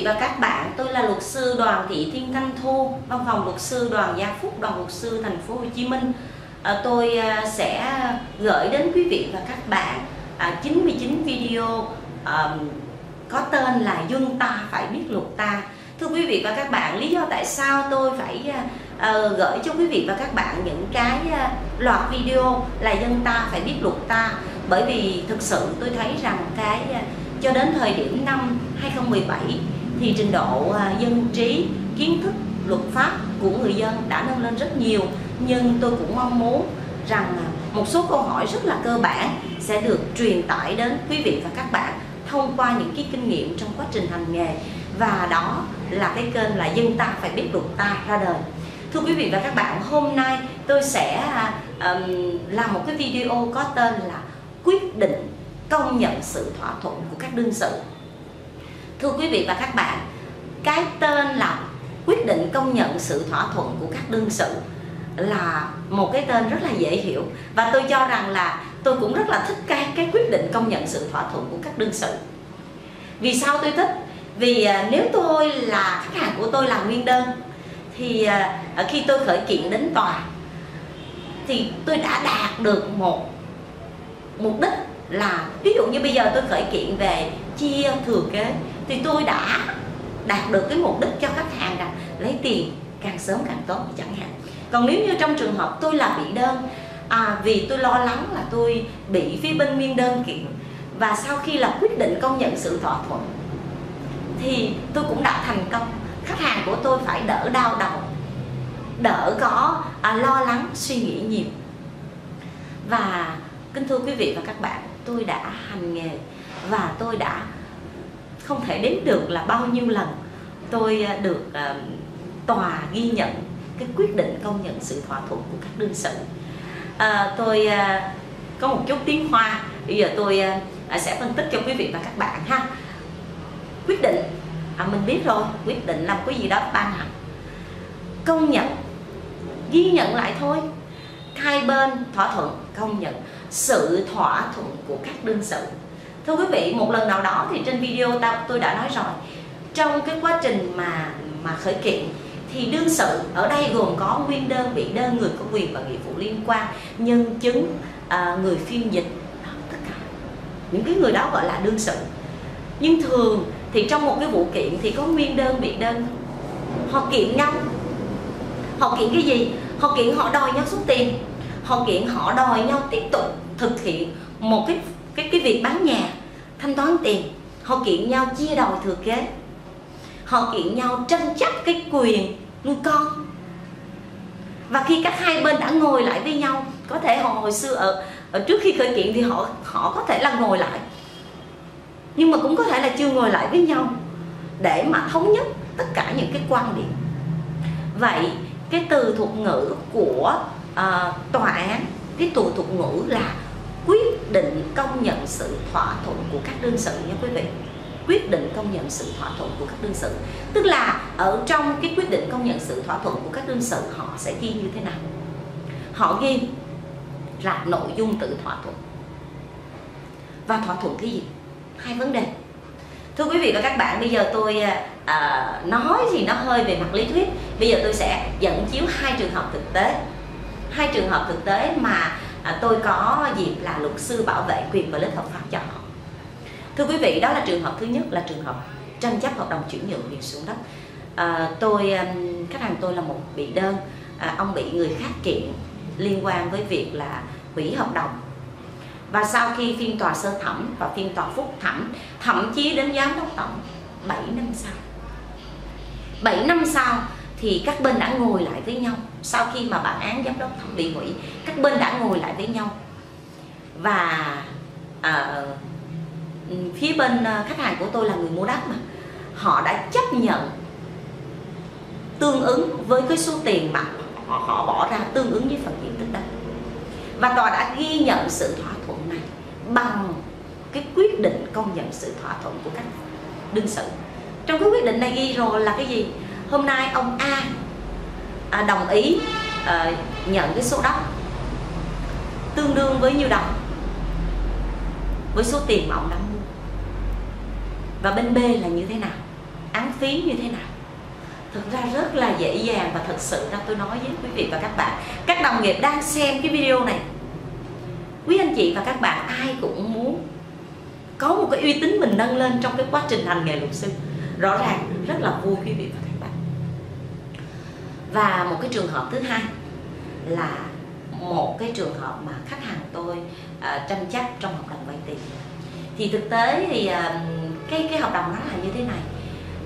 vị và các bạn, tôi là luật sư Đoàn Thị Thiên Thanh Thu, văn phòng luật sư Đoàn Gia Phúc, đoàn luật sư thành phố Hồ Chí Minh. À, tôi à, sẽ gửi đến quý vị và các bạn à, 99 video à, có tên là Dân ta phải biết luật ta. Thưa quý vị và các bạn, lý do tại sao tôi phải à, à, gửi cho quý vị và các bạn những cái à, loạt video là Dân ta phải biết luật ta bởi vì thực sự tôi thấy rằng cái à, cho đến thời điểm năm 2017 thì trình độ à, dân trí, kiến thức, luật pháp của người dân đã nâng lên rất nhiều. Nhưng tôi cũng mong muốn rằng à, một số câu hỏi rất là cơ bản sẽ được truyền tải đến quý vị và các bạn thông qua những cái kinh nghiệm trong quá trình hành nghề. Và đó là cái kênh là dân ta phải biết luật ta ra đời. Thưa quý vị và các bạn hôm nay tôi sẽ um, làm một cái video có tên là quyết định công nhận sự thỏa thuận của các đương sự thưa quý vị và các bạn, cái tên là quyết định công nhận sự thỏa thuận của các đương sự là một cái tên rất là dễ hiểu. Và tôi cho rằng là tôi cũng rất là thích cái cái quyết định công nhận sự thỏa thuận của các đương sự. Vì sao tôi thích? Vì à, nếu tôi là khách hàng của tôi là nguyên đơn, thì à, à, khi tôi khởi kiện đến tòa, thì tôi đã đạt được một mục đích là, ví dụ như bây giờ tôi khởi kiện về chia thừa kế thì tôi đã đạt được cái mục đích cho khách hàng rằng lấy tiền càng sớm càng tốt chẳng hạn. Còn nếu như trong trường hợp tôi là bị đơn à, vì tôi lo lắng là tôi bị phía bên nguyên đơn kiện và sau khi là quyết định công nhận sự thỏa thuận thì tôi cũng đã thành công. Khách hàng của tôi phải đỡ đau đầu đỡ có à, lo lắng suy nghĩ nhiều. Và kính thưa quý vị và các bạn tôi đã hành nghề và tôi đã không thể đếm được là bao nhiêu lần tôi à, được à, tòa ghi nhận cái quyết định công nhận sự thỏa thuận của các đương sự. À, tôi à, có một chút tiếng hoa. Bây giờ tôi sẽ phân tích cho quý vị và các bạn ha. Quyết định à, mình biết rồi quyết định làm cái gì đó ban hành. Công nhận ghi nhận lại thôi. Hai bên thỏa thuận công nhận sự thỏa thuận của các đương sự thưa quý vị một lần nào đó thì trên video ta tôi đã nói rồi. Trong cái quá trình mà mà khởi kiện thì đương sự ở đây gồm có nguyên đơn bị đơn người có quyền và nghĩa vụ liên quan nhân chứng à, người phiên dịch đó, tất cả. Những cái người đó gọi là đương sự. Nhưng thường thì trong một cái vụ kiện thì có nguyên đơn bị đơn. Họ kiện nhau. Họ kiện cái gì? Họ kiện họ đòi nhau số tiền. Họ kiện họ đòi nhau tiếp tục thực hiện một cái cái cái việc bán nhà thanh toán tiền họ kiện nhau chia đòi thừa kế. Họ kiện nhau tranh chấp cái quyền nuôi con. Và khi các hai bên đã ngồi lại với nhau có thể họ hồi xưa ở, ở trước khi khởi kiện thì họ họ có thể là ngồi lại. Nhưng mà cũng có thể là chưa ngồi lại với nhau để mà thống nhất tất cả những cái quan điểm. Vậy cái từ thuật ngữ của uh, tòa án cái từ thuật ngữ là định công nhận sự thỏa thuận của các đương sự nha quý vị. Quyết định công nhận sự thỏa thuận của các đương sự. Tức là ở trong cái quyết định công nhận sự thỏa thuận của các đương sự họ sẽ ghi như thế nào? Họ ghi là nội dung tự thỏa thuận. Và thỏa thuận cái gì? Hai vấn đề. Thưa quý vị và các bạn bây giờ tôi à, à nói thì nó hơi về mặt lý thuyết. Bây giờ tôi sẽ dẫn chiếu hai trường hợp thực tế. Hai trường hợp thực tế mà à, tôi có dịp là luật sư bảo vệ quyền và lợi ích hợp pháp cho họ. Thưa quý vị đó là trường hợp thứ nhất là trường hợp tranh chấp hợp đồng chuyển nhượng quyền sử dụng đất. À, tôi um, khách hàng tôi là một bị đơn. À, ông bị người khác kiện liên quan với việc là hủy hợp đồng. Và sau khi phiên tòa sơ thẩm và phiên tòa phúc thẩm thậm chí đến giám đốc tổng 7 năm sau. 7 năm sau thì các bên đã ngồi lại với nhau sau khi mà bản án giám đốc thẩm bị hủy các bên đã ngồi lại với nhau. Và à, phía bên ờ, khách hàng của tôi là người mua đất mà. Họ đã chấp nhận tương ứng với cái số tiền mà họ, họ bỏ ra tương ứng với phần diện tích đất. Và tòa đã ghi nhận sự thỏa thuận này bằng cái quyết định công nhận sự thỏa thuận của các đương sự. Trong cái quyết định này ghi rồi là cái gì? Hôm nay ông A à, đồng ý à, nhận cái số đất tương đương với nhiêu đồng? Với số tiền mà ông đã mua. Và bên B là như thế nào? Án phí như thế nào? Thực ra rất là dễ dàng và thật sự ra tôi nói với quý vị và các bạn. Các đồng nghiệp đang xem cái video này quý anh chị và các bạn ai cũng muốn có một cái uy tín mình nâng lên trong cái quá trình hành nghề luật sư. Rõ ràng rất là vui quý vị và các bạn và một cái trường hợp thứ hai là một cái trường hợp mà khách hàng tôi uh, tranh chấp trong hợp đồng vay tiền. Thì thực tế thì uh, cái cái hợp đồng nó là như thế này.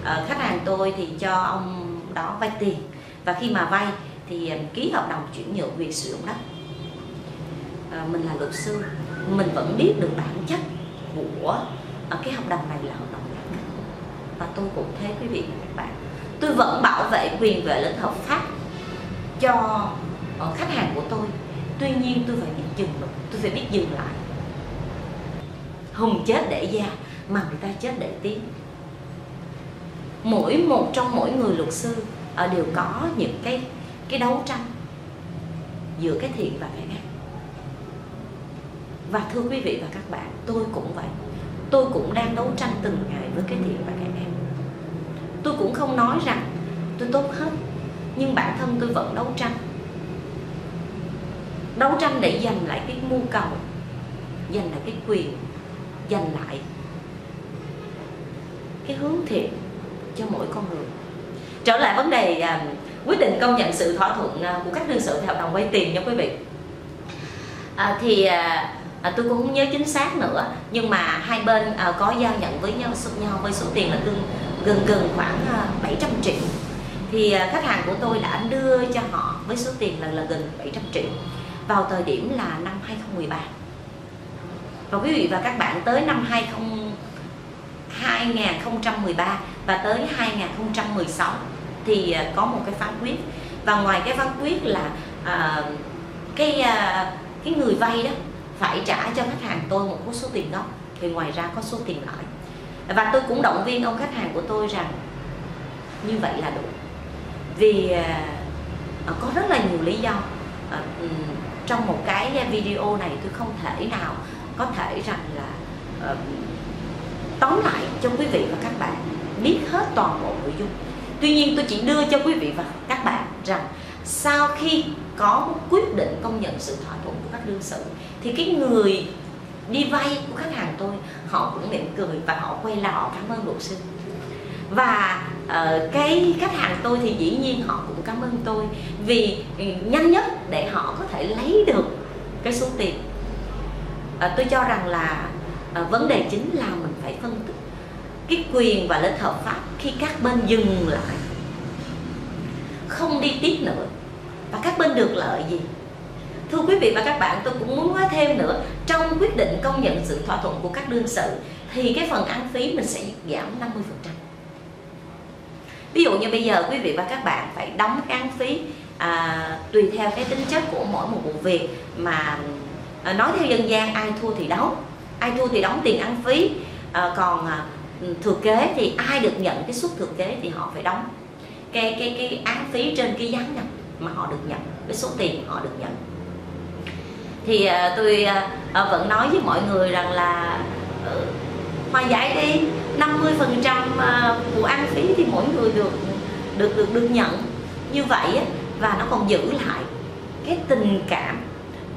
Uh, khách hàng tôi thì cho ông đó vay tiền. Và khi mà vay thì uh, ký hợp đồng chuyển nhượng quyền sử dụng đất. Uh, mình là luật sư mình vẫn biết được bản chất của uh, cái hợp đồng này là hợp đồng và tôi cũng thế quý vị và các bạn tôi vẫn bảo vệ quyền về lĩnh hợp pháp cho ờ, khách hàng của tôi. Tuy nhiên tôi phải biết dừng lại, tôi phải biết dừng lại. Hùng chết để già mà người ta chết để tiến mỗi một trong mỗi người luật sư ở đều có những cái cái đấu tranh giữa cái thiện và cái ác. Và thưa quý vị và các bạn, tôi cũng vậy. Tôi cũng đang đấu tranh từng ngày với cái thiện và cái ác tôi cũng không nói rằng tôi tốt hết nhưng bản thân tôi vẫn đấu tranh. Đấu tranh để giành lại cái mưu cầu giành lại cái quyền giành lại cái hướng thiện cho mỗi con người. Trở lại vấn đề à, quyết định công nhận sự thỏa thuận à, của các đương sự về hợp đồng vay tiền nha quý vị. À, thì à, à, tôi cũng không nhớ chính xác nữa nhưng mà hai bên à, có giao nhận với nhau nhau với số tiền là tương gần gần khoảng à, 700 triệu. Thì à, khách hàng của tôi đã đưa cho họ với số tiền là là gần 700 triệu vào thời điểm là năm 2013 và quý vị và các bạn tới năm 20 2013 và tới 2016 thì à, có một cái phán quyết. Và ngoài cái phán quyết là à, cái à, cái người vay đó phải trả cho khách hàng tôi một số tiền gốc thì ngoài ra có số tiền lãi và tôi cũng động viên ông khách hàng của tôi rằng như vậy là đủ. Vì à, à, có rất là nhiều lý do. À, trong một cái video này tôi không thể nào có thể rằng là uh, tóm lại cho quý vị và các bạn biết hết toàn bộ nội dung. Tuy nhiên tôi chỉ đưa cho quý vị và các bạn rằng sau khi có một quyết định công nhận sự thỏa thuận của các đương sự thì cái người đi vay của khách hàng tôi họ cũng mỉm cười và họ quay lại họ cảm ơn luật sư và uh, cái khách hàng tôi thì dĩ nhiên họ cũng cảm ơn tôi vì ừ, nhanh nhất để họ có thể lấy được cái số tiền. Uh, tôi cho rằng là uh, vấn đề chính là mình phải phân tích cái quyền và lợi hợp pháp khi các bên dừng lại. Không đi tiếp nữa. Và các bên được lợi gì? Thưa quý vị và các bạn tôi cũng muốn nói thêm nữa trong quyết định công nhận sự thỏa thuận của các đương sự thì cái phần ăn phí mình sẽ giảm 50% ví dụ như bây giờ quý vị và các bạn phải đóng cái ăn phí à, tùy theo cái tính chất của mỗi một vụ việc mà à, nói theo dân gian ai thua thì đóng. Ai thua thì đóng tiền ăn phí à, còn à, thừa kế thì ai được nhận cái suất thừa kế thì họ phải đóng. Cái cái cái án phí trên cái giá nhập mà họ được nhận cái số tiền họ được nhận thì à, tôi à, à, vẫn nói với mọi người rằng là ờ, hoa hòa giải đi 50 phần trăm của ăn phí thì mỗi người được được được được nhận. Như vậy á, và nó còn giữ lại cái tình cảm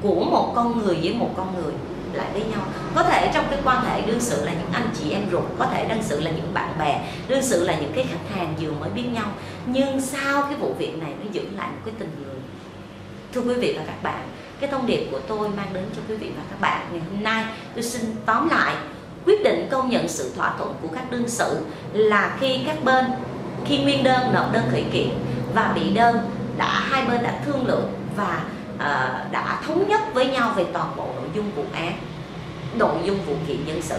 của một con người với một con người lại với nhau. Có thể trong cái quan hệ đương sự là những anh chị em ruột có thể đương sự là những bạn bè đương sự là những cái khách hàng vừa mới biết nhau. Nhưng sau cái vụ việc này nó giữ lại một cái tình người thưa quý vị và các bạn. Cái thông điệp của tôi mang đến cho quý vị và các bạn ngày hôm nay tôi xin tóm lại quyết định công nhận sự thỏa thuận của các đương sự là khi các bên khi nguyên đơn nộp đơn khởi kiện và bị đơn đã hai bên đã thương lượng và uh, đã thống nhất với nhau về toàn bộ nội dung vụ án nội dung vụ kiện dân sự.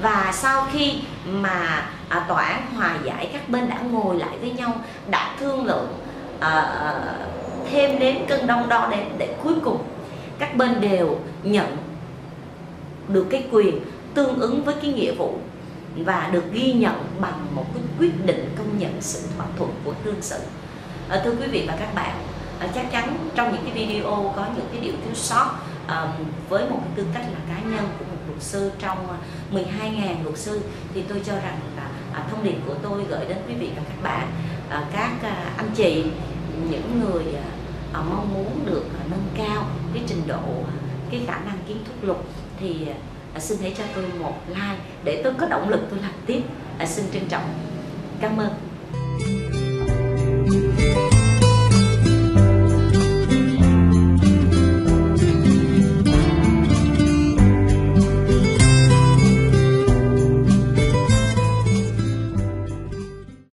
Và sau khi mà à, tòa án hòa giải các bên đã ngồi lại với nhau đã thương lượng à, thêm đến cân đông đo đếm để cuối cùng các bên đều nhận được cái quyền tương ứng với cái nghĩa vụ và được ghi nhận bằng một cái quyết định công nhận sự thỏa thuận của đương sự. À, thưa quý vị và các bạn à, chắc chắn trong những cái video có những cái điều thiếu sót à, với một cái tư cách là cá nhân của một luật sư trong ờ, 12.000 luật sư thì tôi cho rằng là à, thông điệp của tôi gửi đến quý vị và các bạn à, các à, anh chị những người à, mong muốn được à, nâng cao cái trình độ à, cái khả năng kiến thức luật thì à, xin hãy cho tôi một like để tôi có động lực tôi làm tiếp. Xin trân trọng. Cảm ơn.